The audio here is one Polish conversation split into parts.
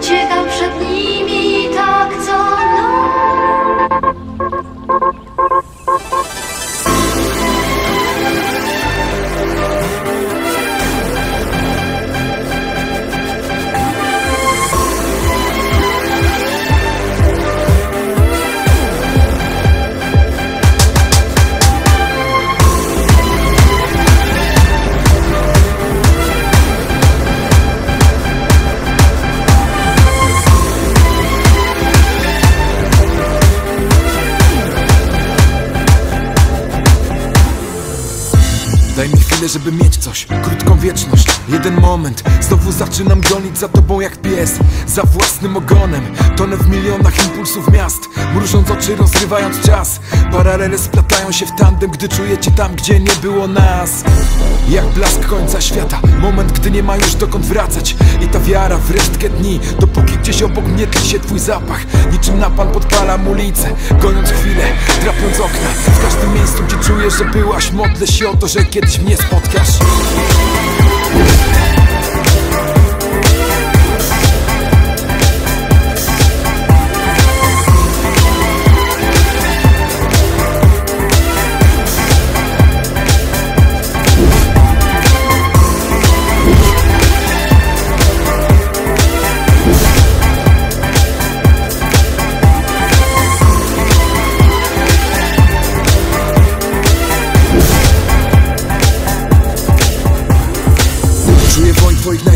却高声你。Tyle, żeby mieć coś. Krótką wieczność, jeden moment. Znowu zaczynam gonić za tobą jak pies. Za własnym ogonem. Tonę w milionach impulsów miast. Mrużąc oczy, rozrywając czas. Paralele splatają się w tandem Gdy czuję cię tam, gdzie nie było nas. Jak blask końca świata. Moment, gdy nie ma już dokąd wracać. I ta wiara w resztkę dni. Dopóki gdzieś obok mnie tli się twój zapach. Niczym napal podpalam ulicę Goniąc chwilę, trapiąc okna. W każdym miejscu, gdzie czuję, że byłaś. Modlę się o to, że kiedyś mnie spotkasz Czuję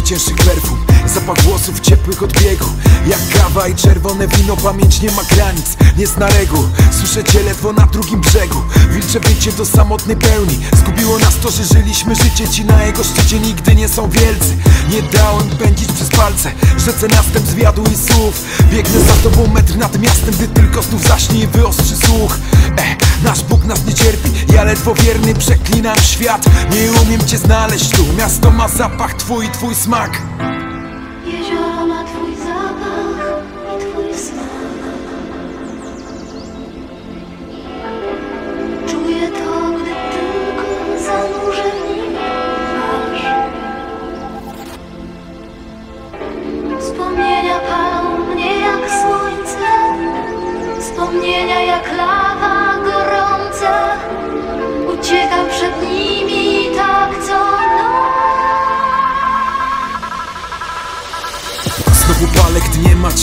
just a credit. Zapach włosów ciepłych od biegu. Jak kawa i czerwone wino Pamięć nie ma granic, nie zna reguł Słyszę cię ledwo na drugim brzegu. Wilcze bycie do samotnej pełni. Zgubiło nas to, że żyliśmy życie. Ci na jego szczycie nigdy nie są wielcy. Nie dałem pędzić przez palce. Rzece następ zwiadu i słów. Biegnę za tobą metr nad miastem Gdy tylko znów zaśnie i wyostrzy słuch. E, Nasz Bóg nas nie cierpi Ja ledwo wierny przeklinam świat. Nie umiem cię znaleźć tu. Miasto ma zapach twój i twój smak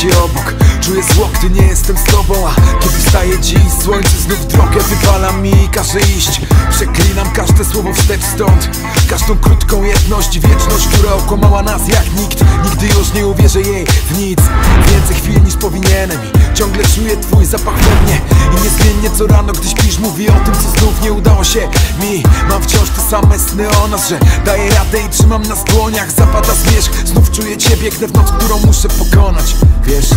macie obok. Czuję zło, gdy nie jestem z tobą A kiedy wstaje dziś, słońce znów drogę wypala mi i każe iść. Przeklinam każde słowo wstecz stąd. Każdą krótką jedność i wieczność, która okłamała nas jak nikt. Nigdy już nie uwierzę jej w nic. Więcej chwil niż powinienem ciągle czuję twój zapach we mnie I niezmiennie co rano, gdy śpisz Mówi o tym, co znów nie udało się mi. Mam wciąż te same sny o nas, że daję radę i trzymam na dłoniach Zapada zmierzch, znów czuję cię, biegnę w noc, którą muszę pokonać. Wiesz,